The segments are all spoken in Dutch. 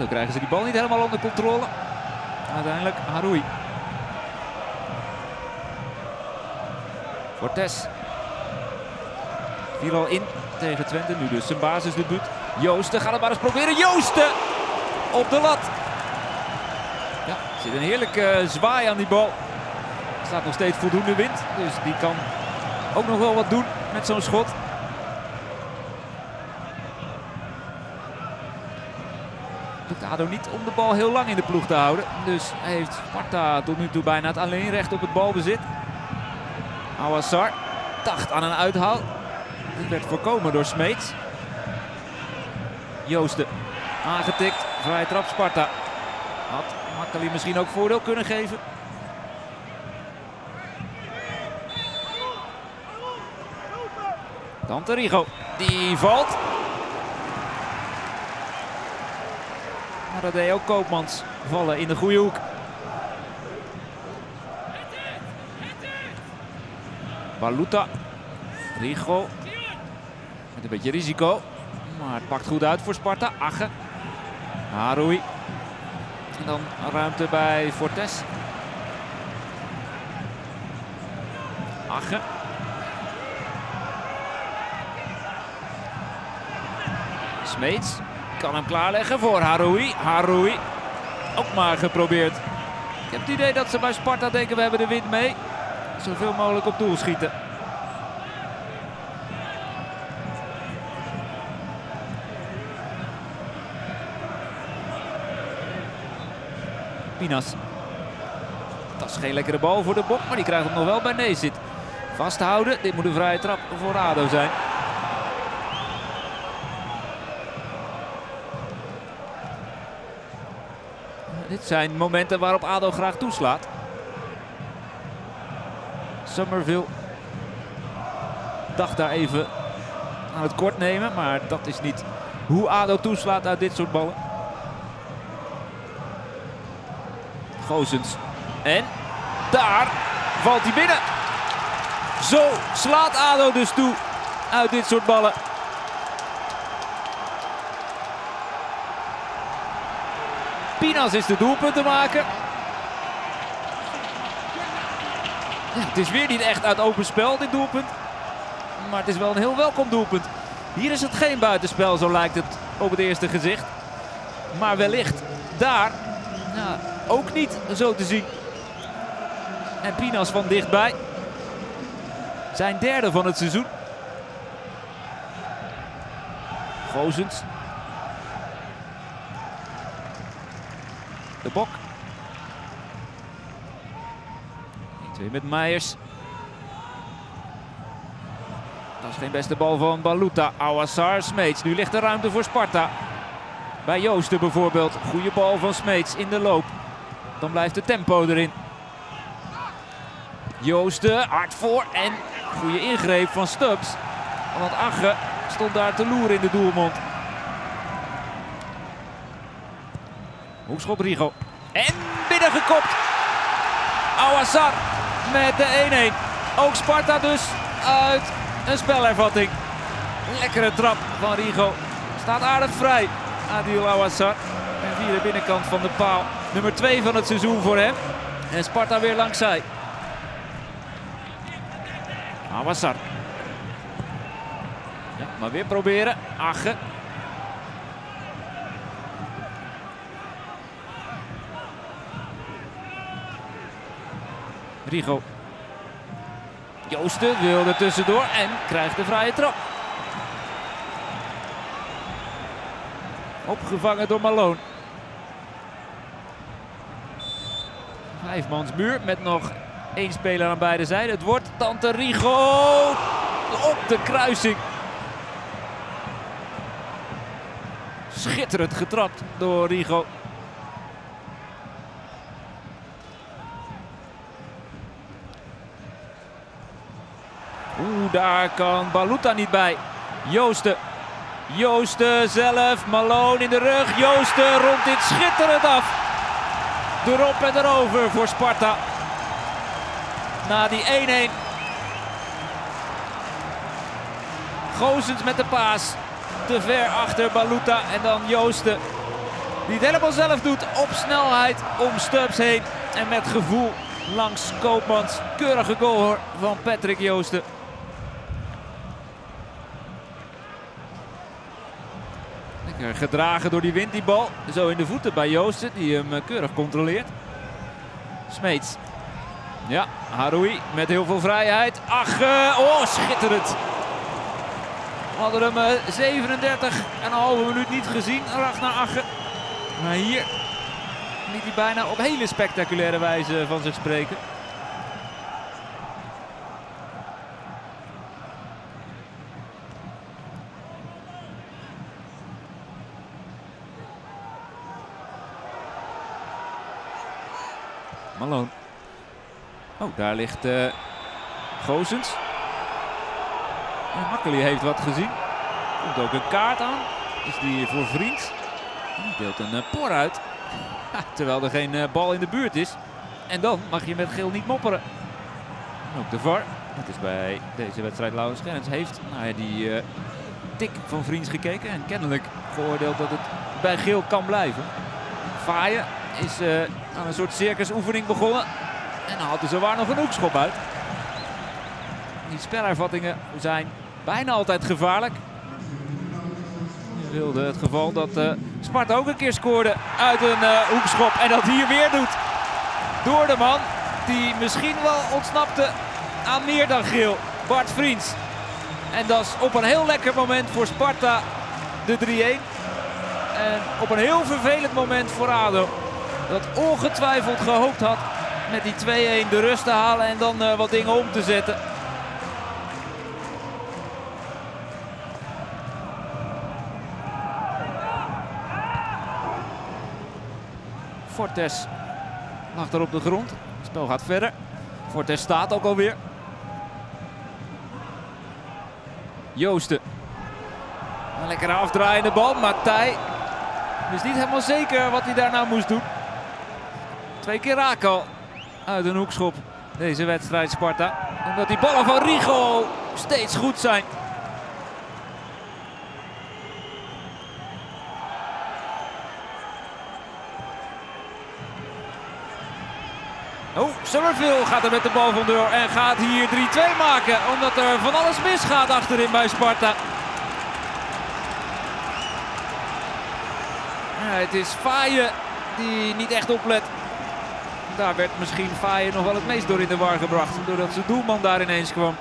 Dan krijgen ze die bal niet helemaal onder controle. Uiteindelijk Haroui. Fortes. Viel al in tegen Twente. Nu dus zijn basisdebuut. Joosten gaat het maar eens proberen. Joosten op de lat. Ja, er zit een heerlijke zwaai aan die bal. Er staat nog steeds voldoende wind. Dus die kan ook nog wel wat doen met zo'n schot. Lukt ADO niet om de bal heel lang in de ploeg te houden. Dus heeft Sparta tot nu toe bijna het alleenrecht op het balbezit. Awassar dacht aan een uithaal. Dit werd voorkomen door Smeets. Joosten aangetikt. Vrije trap Sparta. Had Makkeli misschien ook voordeel kunnen geven. Dante Rigo. Die valt. Maar deed ook Koopmans vallen in de goede hoek. Baluta. Rigo. Met een beetje risico. Maar het pakt goed uit voor Sparta. Agge. Haroui. En dan ruimte bij Fortes. Agge. Smeets kan hem klaarleggen voor Haroui. Haroui ook maar geprobeerd. Ik heb het idee dat ze bij Sparta denken we hebben de wind mee. Zoveel mogelijk op doel schieten. Pinas. Dat is geen lekkere bal voor de bok, maar die krijgt hem nog wel bij Nezit. Vasthouden, dit moet een vrije trap voor ADO zijn. Dit zijn momenten waarop ADO graag toeslaat. Somerville dacht daar even aan het kort nemen, maar dat is niet hoe ADO toeslaat uit dit soort ballen. Gozens. En daar valt hij binnen. Zo slaat ADO dus toe uit dit soort ballen. Pinas is de doelpunt te maken. Ja, het is weer niet echt uit open spel, dit doelpunt. Maar het is wel een heel welkom doelpunt. Hier is het geen buitenspel, zo lijkt het op het eerste gezicht. Maar wellicht daar ook niet zo te zien. En Pinas van dichtbij. Zijn derde van het seizoen. Gozens. De bok. 1-2 met Meijers. Dat is geen beste bal van Baluta. Awassar, Smeets. Nu ligt er ruimte voor Sparta. Bij Joosten bijvoorbeeld. Goede bal van Smeets in de loop. Dan blijft de tempo erin. Joosten hard voor en goede ingreep van Stubbs. Want Agge stond daar te loeren in de doelmond. Hoekschop Rigo. En binnengekopt. Awassar met de 1-1. Ook Sparta dus uit een spelervatting. Lekkere trap van Rigo. Staat aardig vrij. Adil Awassar. En via de binnenkant van de paal. Nummer 2 van het seizoen voor hem. En Sparta weer langs zij. Awassar. Ja, maar weer proberen. Agge. Rigo. Joosten wil er tussendoor en krijgt de vrije trap. Opgevangen door Malone. Vijfmansmuur met nog één speler aan beide zijden. Het wordt Tante Rigo op de kruising. Schitterend getrapt door Rigo. Oeh, daar kan Baluta niet bij. Joosten. Joosten zelf. Malone in de rug. Joosten rondt dit schitterend af. Erop en erover voor Sparta. Na die 1-1. Gozens met de paas. Te ver achter Baluta en dan Joosten. Die het helemaal zelf doet op snelheid om Stubbs heen. En met gevoel langs Koopmans. Keurige goal van Patrick Joosten. Gedragen door die wind die bal. Zo in de voeten bij Joosten die hem eh, keurig controleert. Smeets. Ja, Haroui met heel veel vrijheid. Ach, uh, oh schitterend. We hadden hem uh, 37 en een halve minuut niet gezien, Ragnar Ache. Maar hier liet hij bijna op hele spectaculaire wijze van zich spreken. Malone. Oh, daar ligt uh, Gozens. En heeft wat gezien. Komt ook een kaart aan. Is die voor vriend. Die deelt een uh, por uit. terwijl er geen uh, bal in de buurt is. En dan mag je met geel niet mopperen. En ook de VAR. Dat is bij deze wedstrijd Laurens Gerrits. Heeft naar die tik van Vriends gekeken. En kennelijk geoordeeld dat het bij geel kan blijven. Vaaien is aan een soort circusoefening begonnen. En dan had hij zowaar nog een hoekschop uit. Die spelervattingen zijn bijna altijd gevaarlijk. Je wilde het geval dat uh, Sparta ook een keer scoorde uit een uh, hoekschop. En dat hier weer doet. Door de man die misschien wel ontsnapte aan meer dan geel. Bart Vriends. En dat is op een heel lekker moment voor Sparta de 3-1. En op een heel vervelend moment voor ADO. Dat ongetwijfeld gehoopt had met die 2-1 de rust te halen en dan uh, wat dingen om te zetten. Fortes lag er op de grond. Het spel gaat verder. Fortes staat ook alweer. Joosten. Een lekkere afdraaiende bal. Matthij is niet helemaal zeker wat hij daarna moest doen. Twee keer raak al uit een hoekschop deze wedstrijd Sparta. Omdat die ballen van Rigo steeds goed zijn. Oh, Summerville gaat er met de bal vandoor en gaat hier 3-2 maken. Omdat er van alles misgaat achterin bij Sparta. Ja, het is Faaien die niet echt oplet. Daar werd misschien Faaien nog wel het meest door in de war gebracht. Doordat zijn doelman daar ineens kwam.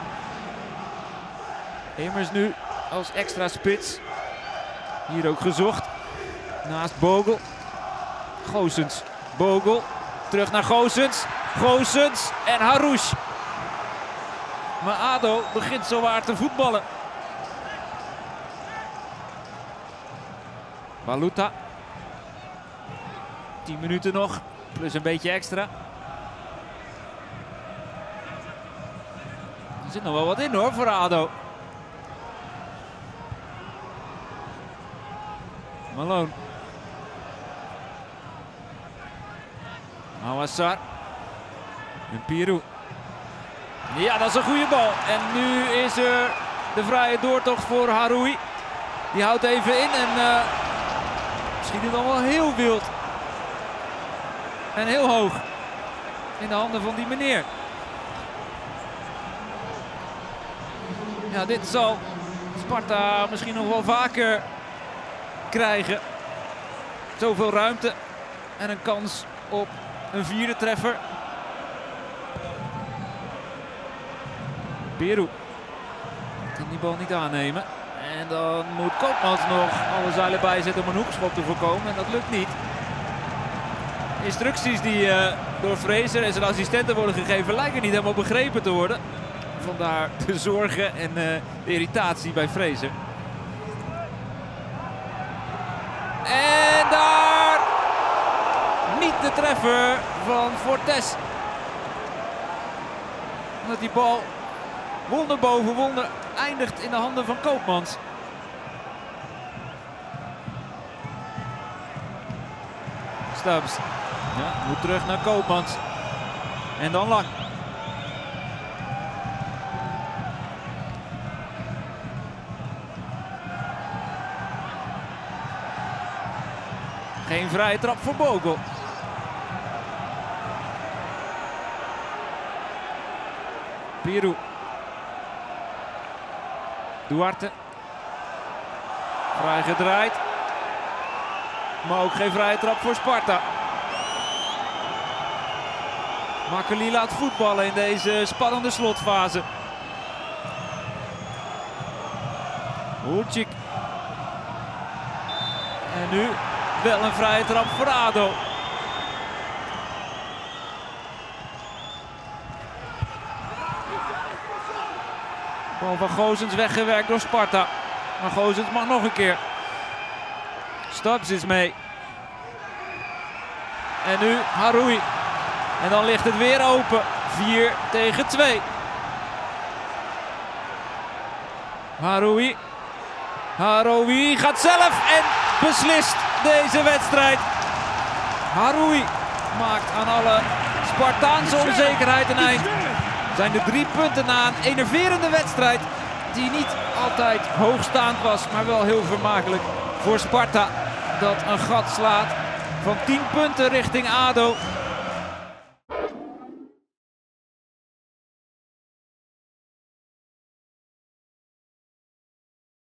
Immers nu als extra spits. Hier ook gezocht. Naast Bogel. Goosens. Bogel. Terug naar Goosens. Goosens en Harouche. Maar ADO begint zowaar te voetballen. Baluta. 10 minuten nog. Plus een beetje extra. Er zit nog wel wat in hoor voor ADO. Malone. Awassar. En Pirou. Ja, dat is een goede bal. En nu is er de vrije doortocht voor Haroui. Die houdt even in en uh, misschien is het dan wel heel wild. En heel hoog in de handen van die meneer. Ja, dit zal Sparta misschien nog wel vaker krijgen. Zoveel ruimte en een kans op een vierde treffer. Peru kan die bal niet aannemen. En dan moet Koopmans nog alle zeilen bijzetten om een hoekschop te voorkomen. En dat lukt niet. Instructies die uh, door Fraser en zijn assistenten worden gegeven lijken niet helemaal begrepen te worden. Vandaar de zorgen en uh, de irritatie bij Fraser. En daar niet de treffer van Fortes. Omdat die bal wonder boven wonder eindigt in de handen van Koopmans. Stubbs ja, moet terug naar Koopmans. En dan lang. Geen vrije trap voor Bogel. Pirou. Duarte. Vrij gedraaid. Maar ook geen vrije trap voor Sparta. Makkeli laat voetballen in deze spannende slotfase. Hoertjik. En nu wel een vrije trap voor ADO. Van Gozens weggewerkt door Sparta. Maar Gozens mag nog een keer. Stubbs is mee. En nu Haroui. En dan ligt het weer open. 4 tegen 2. Haroui. Haroui gaat zelf en beslist deze wedstrijd. Haroui maakt aan alle Spartaanse onzekerheid een eind. Zijn de drie punten na een enerverende wedstrijd die niet altijd hoogstaand was, maar wel heel vermakelijk voor Sparta. Dat een gat slaat van 10 punten richting ADO.